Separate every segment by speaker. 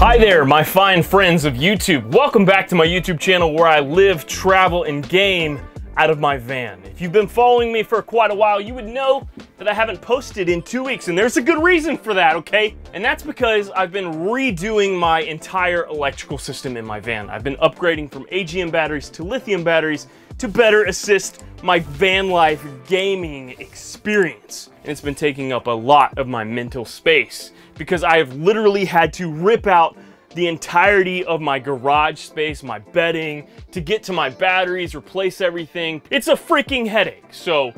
Speaker 1: Hi there, my fine friends of YouTube. Welcome back to my YouTube channel where I live, travel, and game out of my van. If you've been following me for quite a while, you would know that I haven't posted in two weeks, and there's a good reason for that, okay? And that's because I've been redoing my entire electrical system in my van. I've been upgrading from AGM batteries to lithium batteries to better assist my van life gaming experience. And it's been taking up a lot of my mental space because I have literally had to rip out the entirety of my garage space, my bedding, to get to my batteries, replace everything. It's a freaking headache. So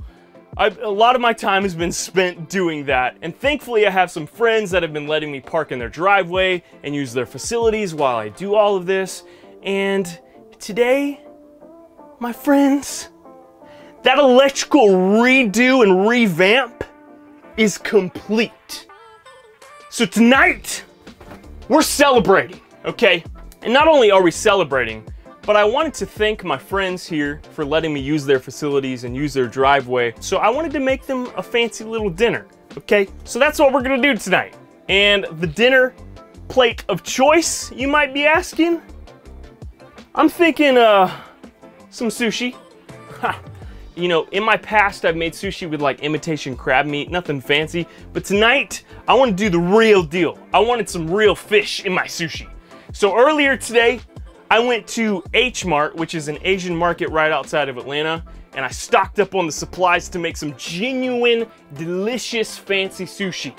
Speaker 1: I've, a lot of my time has been spent doing that. And thankfully I have some friends that have been letting me park in their driveway and use their facilities while I do all of this. And today, my friends, that electrical redo and revamp is complete. So tonight, we're celebrating, okay? And not only are we celebrating, but I wanted to thank my friends here for letting me use their facilities and use their driveway. So I wanted to make them a fancy little dinner, okay? So that's what we're gonna do tonight. And the dinner plate of choice, you might be asking? I'm thinking, uh, some sushi. You know, in my past, I've made sushi with like imitation crab meat, nothing fancy. But tonight, I want to do the real deal. I wanted some real fish in my sushi. So earlier today, I went to H Mart, which is an Asian market right outside of Atlanta, and I stocked up on the supplies to make some genuine, delicious, fancy sushi.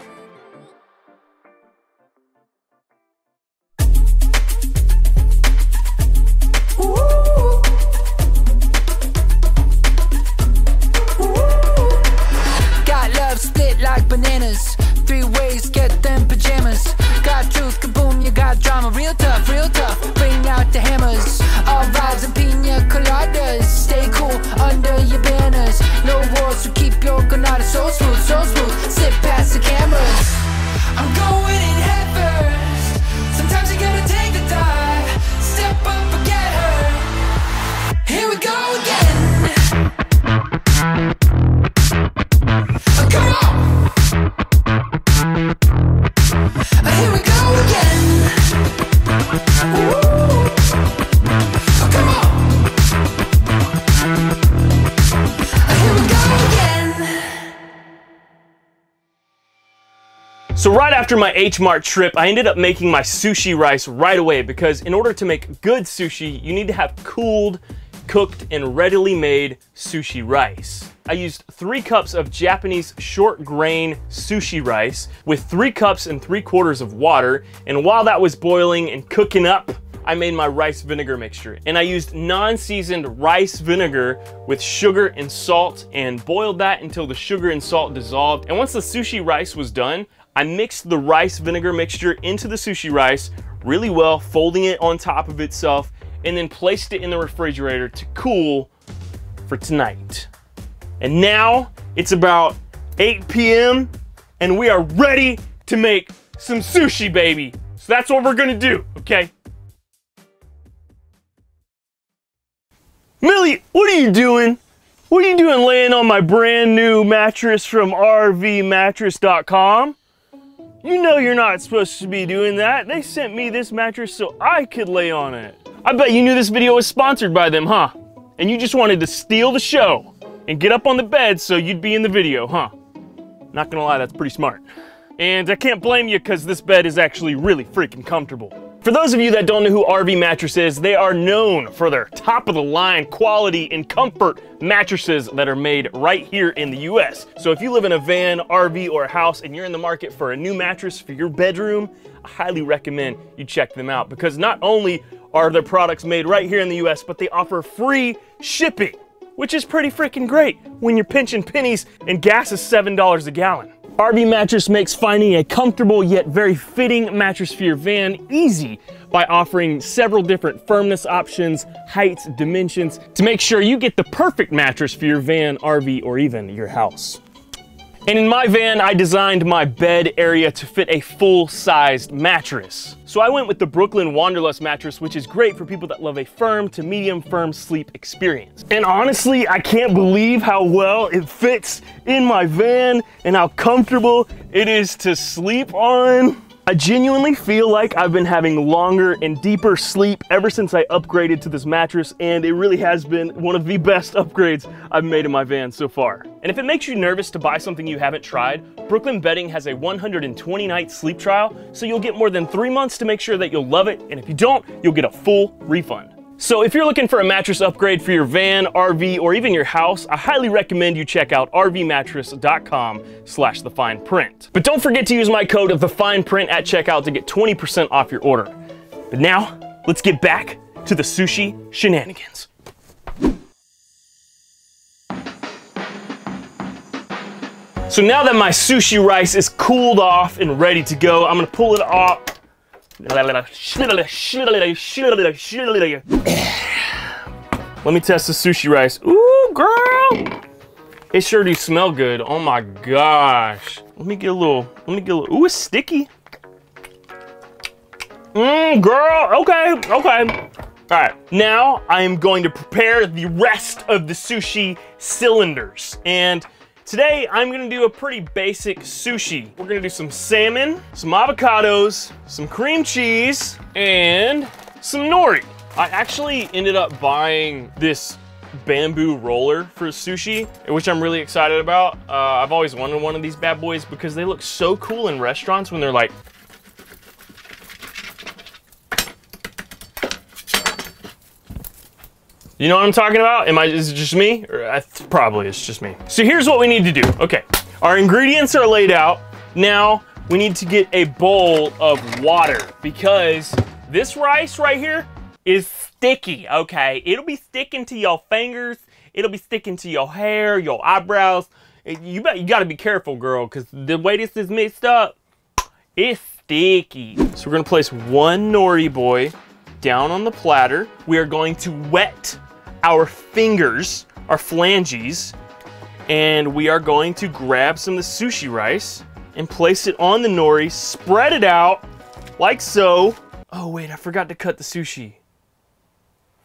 Speaker 1: After my H Mart trip, I ended up making my sushi rice right away because in order to make good sushi, you need to have cooled, cooked, and readily made sushi rice. I used three cups of Japanese short grain sushi rice with three cups and three quarters of water. And while that was boiling and cooking up, I made my rice vinegar mixture. And I used non-seasoned rice vinegar with sugar and salt and boiled that until the sugar and salt dissolved. And once the sushi rice was done, I mixed the rice vinegar mixture into the sushi rice really well, folding it on top of itself, and then placed it in the refrigerator to cool for tonight. And now it's about 8 p.m. and we are ready to make some sushi, baby. So that's what we're gonna do, okay? Millie, what are you doing? What are you doing laying on my brand new mattress from RVmattress.com? You know you're not supposed to be doing that. They sent me this mattress so I could lay on it. I bet you knew this video was sponsored by them, huh? And you just wanted to steal the show and get up on the bed so you'd be in the video, huh? Not gonna lie, that's pretty smart. And I can't blame you because this bed is actually really freaking comfortable. For those of you that don't know who RV Mattress is, they are known for their top of the line quality and comfort mattresses that are made right here in the US. So if you live in a van, RV, or a house and you're in the market for a new mattress for your bedroom, I highly recommend you check them out because not only are their products made right here in the US, but they offer free shipping, which is pretty freaking great when you're pinching pennies and gas is $7 a gallon. RV Mattress makes finding a comfortable yet very fitting mattress for your van easy by offering several different firmness options, heights, dimensions to make sure you get the perfect mattress for your van, RV, or even your house. And in my van, I designed my bed area to fit a full-sized mattress. So I went with the Brooklyn Wanderlust mattress, which is great for people that love a firm to medium firm sleep experience. And honestly, I can't believe how well it fits in my van and how comfortable it is to sleep on. I genuinely feel like I've been having longer and deeper sleep ever since I upgraded to this mattress, and it really has been one of the best upgrades I've made in my van so far. And if it makes you nervous to buy something you haven't tried, Brooklyn Bedding has a 120 night sleep trial, so you'll get more than three months to make sure that you'll love it, and if you don't, you'll get a full refund. So if you're looking for a mattress upgrade for your van, RV, or even your house, I highly recommend you check out rvmattress.com slash the fine print. But don't forget to use my code of the fine print at checkout to get 20% off your order. But now, let's get back to the sushi shenanigans. So now that my sushi rice is cooled off and ready to go, I'm gonna pull it off let me test the sushi rice. Ooh, girl. It sure do smell good. Oh my gosh. Let me get a little, let me get a little, ooh, it's sticky. Mmm, girl, okay, okay. All right, now I am going to prepare the rest of the sushi cylinders. And Today, I'm gonna do a pretty basic sushi. We're gonna do some salmon, some avocados, some cream cheese, and some nori. I actually ended up buying this bamboo roller for sushi, which I'm really excited about. Uh, I've always wanted one of these bad boys because they look so cool in restaurants when they're like You know what I'm talking about? Am I, is it just me? I, uh, probably it's just me. So here's what we need to do. Okay, our ingredients are laid out. Now we need to get a bowl of water because this rice right here is sticky, okay? It'll be sticking to your fingers. It'll be sticking to your hair, your eyebrows. You bet you gotta be careful, girl, because the way this is mixed up, it's sticky. So we're gonna place one nori boy down on the platter. We are going to wet our fingers, our phalanges, and we are going to grab some of the sushi rice and place it on the nori, spread it out like so. Oh wait, I forgot to cut the sushi.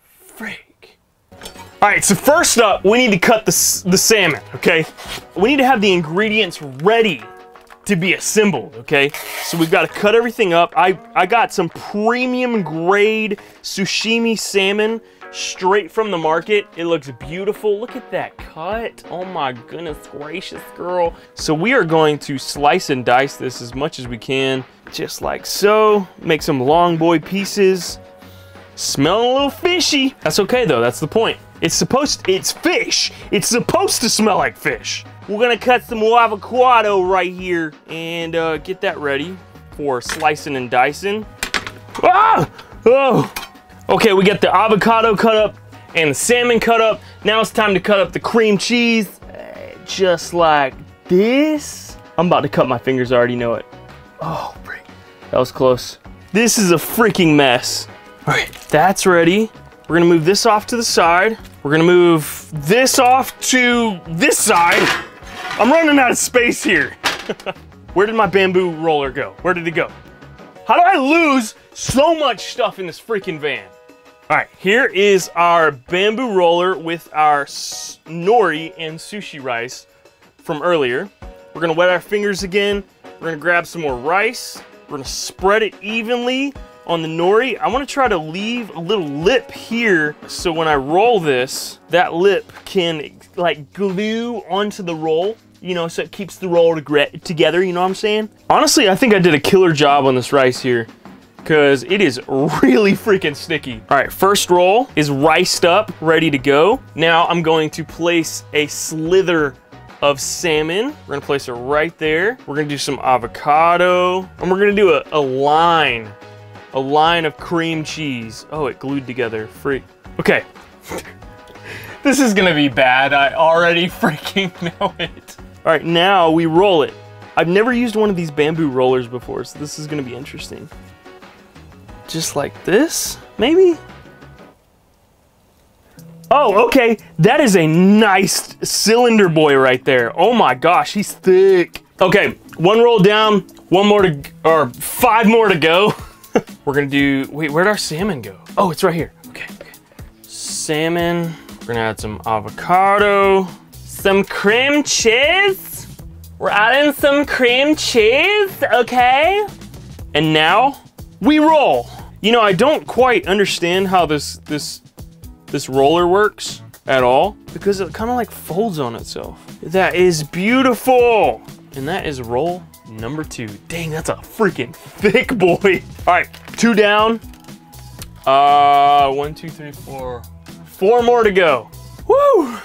Speaker 1: Freak. All right, so first up, we need to cut the, the salmon, okay? We need to have the ingredients ready to be assembled, okay? So we've got to cut everything up. I, I got some premium grade sashimi salmon straight from the market. It looks beautiful. Look at that cut. Oh my goodness gracious, girl. So we are going to slice and dice this as much as we can, just like so. Make some long boy pieces. Smelling a little fishy. That's okay though, that's the point. It's supposed, it's fish. It's supposed to smell like fish. We're gonna cut some avocado right here and uh, get that ready for slicing and dicing. Ah! Oh! Okay, we got the avocado cut up and the salmon cut up. Now it's time to cut up the cream cheese, uh, just like this. I'm about to cut my fingers, I already know it. Oh, break. that was close. This is a freaking mess. All right, that's ready. We're gonna move this off to the side. We're gonna move this off to this side. I'm running out of space here. Where did my bamboo roller go? Where did it go? How do I lose so much stuff in this freaking van? All right, here is our bamboo roller with our nori and sushi rice from earlier. We're gonna wet our fingers again. We're gonna grab some more rice. We're gonna spread it evenly on the nori. I wanna try to leave a little lip here so when I roll this, that lip can like glue onto the roll you know, so it keeps the roll together, you know what I'm saying? Honestly, I think I did a killer job on this rice here because it is really freaking sticky. All right, first roll is riced up, ready to go. Now I'm going to place a slither of salmon. We're gonna place it right there. We're gonna do some avocado, and we're gonna do a, a line, a line of cream cheese. Oh, it glued together, freak. Okay.
Speaker 2: this is gonna be bad. I already freaking know it.
Speaker 1: All right, now we roll it. I've never used one of these bamboo rollers before, so this is gonna be interesting. Just like this, maybe? Oh, okay, that is a nice cylinder boy right there. Oh my gosh, he's thick. Okay, one roll down, one more to, or five more to go. We're gonna do, wait, where'd our salmon go? Oh, it's right here, okay, okay. Salmon, we're gonna add some avocado, some cream cheese. We're adding some cream cheese, okay? And now we roll. You know, I don't quite understand how this this this roller works at all because it kind of like folds on itself. That is beautiful. And that is roll number two. Dang, that's a freaking thick boy. All right, two down. Uh, one, two, three, four. Four more to go. Woo!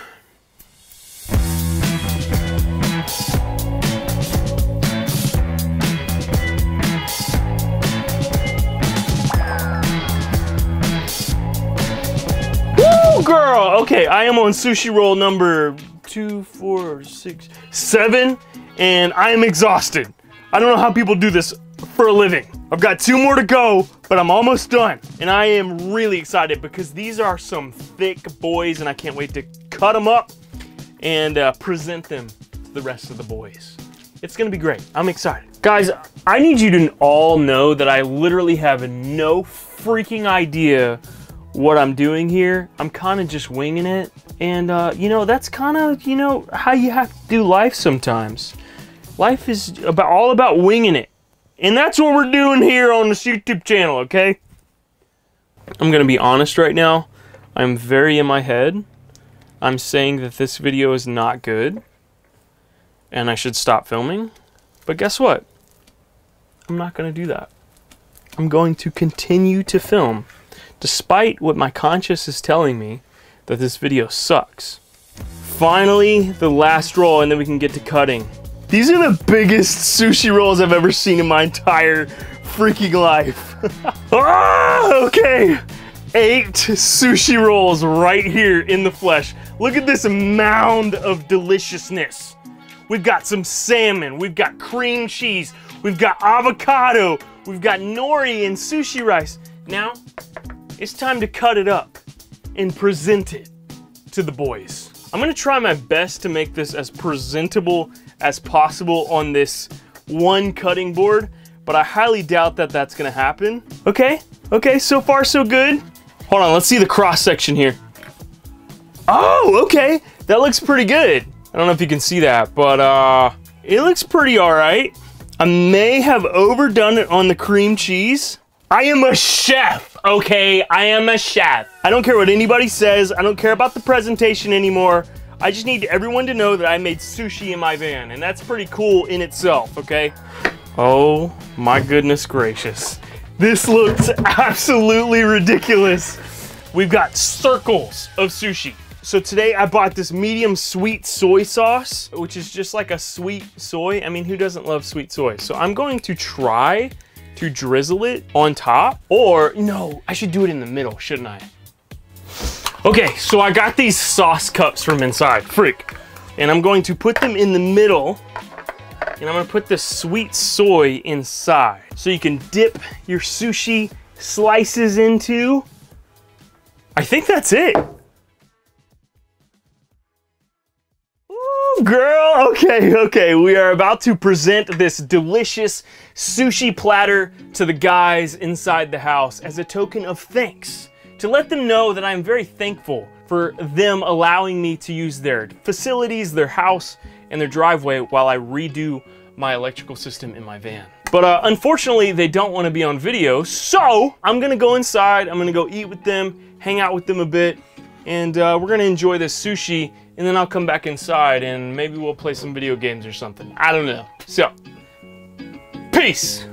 Speaker 1: Woo! Okay, I am on sushi roll number two, four, six, seven, and I am exhausted. I don't know how people do this for a living. I've got two more to go, but I'm almost done. And I am really excited because these are some thick boys and I can't wait to cut them up and uh, present them to the rest of the boys. It's gonna be great. I'm excited. Guys, I need you to all know that I literally have no freaking idea what I'm doing here. I'm kind of just winging it. And, uh, you know, that's kind of, you know, how you have to do life sometimes. Life is about all about winging it. And that's what we're doing here on this YouTube channel, okay? I'm going to be honest right now. I'm very in my head. I'm saying that this video is not good. And I should stop filming. But guess what? I'm not going to do that. I'm going to continue to film despite what my conscience is telling me that this video sucks. Finally, the last roll, and then we can get to cutting. These are the biggest sushi rolls I've ever seen in my entire freaking life. ah, okay, eight sushi rolls right here in the flesh. Look at this mound of deliciousness. We've got some salmon, we've got cream cheese, we've got avocado, we've got nori and sushi rice. Now, it's time to cut it up and present it to the boys. I'm gonna try my best to make this as presentable as possible on this one cutting board, but I highly doubt that that's gonna happen. Okay, okay, so far so good. Hold on, let's see the cross section here. Oh, okay, that looks pretty good. I don't know if you can see that, but uh, it looks pretty all right. I may have overdone it on the cream cheese. I am a chef, okay? I am a chef. I don't care what anybody says. I don't care about the presentation anymore. I just need everyone to know that I made sushi in my van, and that's pretty cool in itself, okay? Oh my goodness gracious. This looks absolutely ridiculous. We've got circles of sushi. So today I bought this medium sweet soy sauce, which is just like a sweet soy. I mean, who doesn't love sweet soy? So I'm going to try to drizzle it on top or no, I should do it in the middle, shouldn't I? Okay, so I got these sauce cups from inside, freak. And I'm going to put them in the middle and I'm gonna put the sweet soy inside. So you can dip your sushi slices into. I think that's it. Okay, okay. We are about to present this delicious sushi platter to the guys inside the house as a token of thanks. To let them know that I'm very thankful for them allowing me to use their facilities, their house, and their driveway while I redo my electrical system in my van. But uh, unfortunately, they don't want to be on video, so I'm gonna go inside, I'm gonna go eat with them, hang out with them a bit, and uh, we're gonna enjoy this sushi, and then I'll come back inside and maybe we'll play some video games or something. I don't know. So, peace!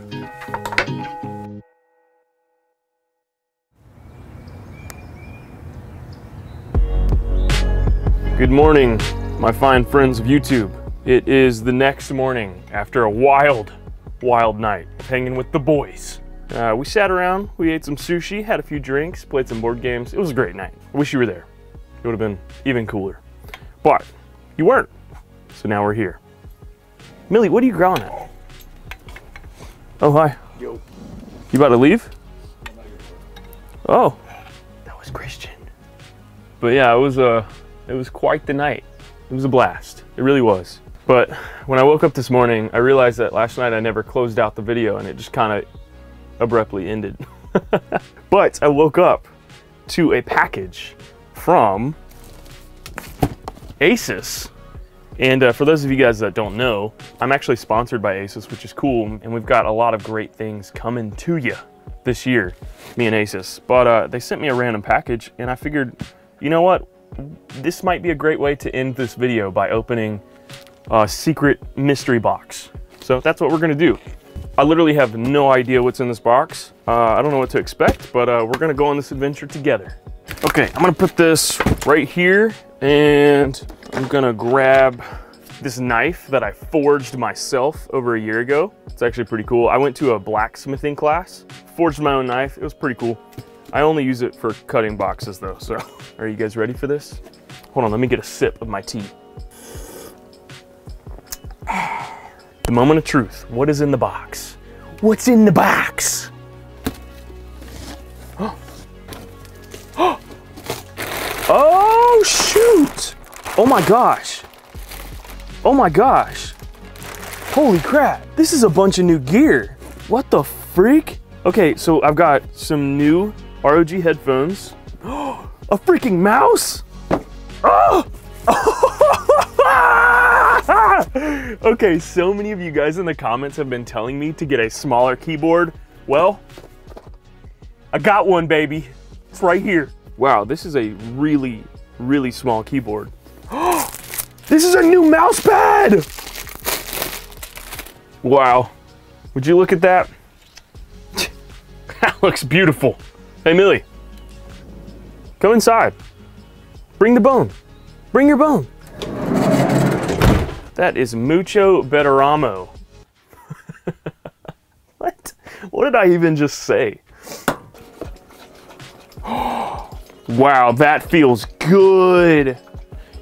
Speaker 1: Good morning, my fine friends of YouTube. It is the next morning after a wild, wild night hanging with the boys. Uh, we sat around, we ate some sushi, had a few drinks, played some board games. It was a great night. I wish you were there. It would have been even cooler. But you weren't. So now we're here. Millie, what are you growling at? Oh, hi.
Speaker 3: Yo.
Speaker 1: You about to leave? Oh, that was Christian. But yeah, it was uh, it was quite the night. It was a blast. It really was. But when I woke up this morning, I realized that last night I never closed out the video and it just kind of abruptly ended. but I woke up to a package from Asus And uh, for those of you guys that don't know, I'm actually sponsored by Asus, which is cool. And we've got a lot of great things coming to you this year, me and Asus. But uh, they sent me a random package and I figured, you know what? This might be a great way to end this video by opening a secret mystery box. So that's what we're gonna do. I literally have no idea what's in this box. Uh, I don't know what to expect, but uh, we're gonna go on this adventure together. Okay, I'm gonna put this right here and I'm gonna grab this knife that I forged myself over a year ago. It's actually pretty cool. I went to a blacksmithing class, forged my own knife. It was pretty cool. I only use it for cutting boxes though, so are you guys ready for this? Hold on, let me get a sip of my tea. The moment of truth. What is in the box? What's in the box? Oh, shoot! Oh my gosh. Oh my gosh. Holy crap. This is a bunch of new gear. What the freak? Okay, so I've got some new ROG headphones. a freaking mouse? okay, so many of you guys in the comments have been telling me to get a smaller keyboard. Well, I got one, baby. It's right here. Wow, this is a really, really small keyboard. this is a new mouse pad! Wow. Would you look at that? that looks beautiful. Hey, Millie. Come inside. Bring the bone. Bring your bone. That is mucho betteramo. what? What did I even just say? wow, that feels good.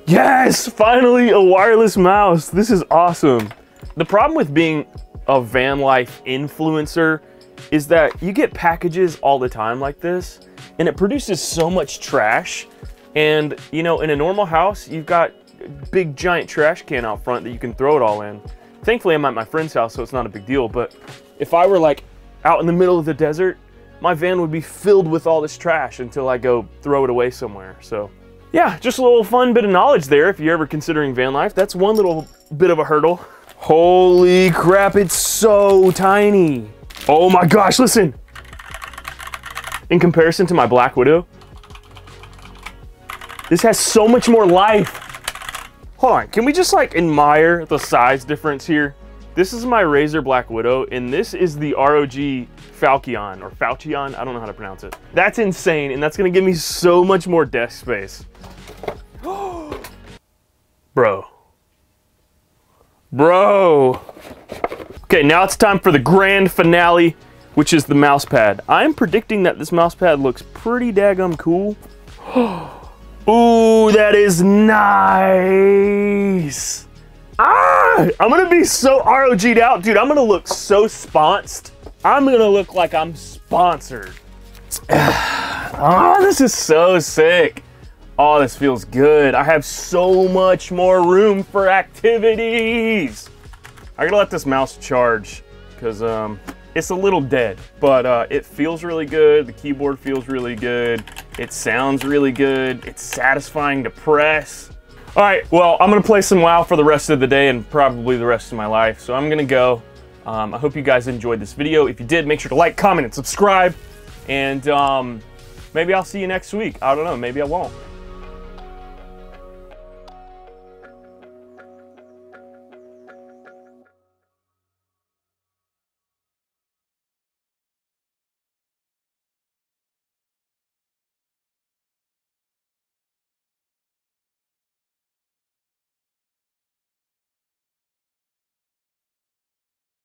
Speaker 1: Yes, finally a wireless mouse. This is awesome. The problem with being a van life influencer is that you get packages all the time like this and it produces so much trash. And you know, in a normal house, you've got big giant trash can out front that you can throw it all in. Thankfully, I'm at my friend's house, so it's not a big deal. But if I were like out in the middle of the desert, my van would be filled with all this trash until I go throw it away somewhere. So yeah, just a little fun bit of knowledge there if you're ever considering van life. That's one little bit of a hurdle. Holy crap, it's so tiny. Oh my gosh, listen. In comparison to my Black Widow, this has so much more life. Hold on, can we just like admire the size difference here? This is my Razer Black Widow, and this is the ROG Falchion, or Falchion, I don't know how to pronounce it. That's insane, and that's gonna give me so much more desk space. Bro. Bro. Okay, now it's time for the grand finale, which is the mouse pad. I'm predicting that this mouse pad looks pretty daggum cool. That is nice. Ah, I'm gonna be so ROG'd out. Dude, I'm gonna look so sponsed. I'm gonna look like I'm sponsored. oh, this is so sick. Oh, this feels good. I have so much more room for activities. I gotta let this mouse charge because um, it's a little dead, but uh, it feels really good. The keyboard feels really good. It sounds really good. It's satisfying to press. All right, well, I'm gonna play some WoW for the rest of the day and probably the rest of my life. So I'm gonna go. Um, I hope you guys enjoyed this video. If you did, make sure to like, comment, and subscribe. And um, maybe I'll see you next week. I don't know, maybe I won't.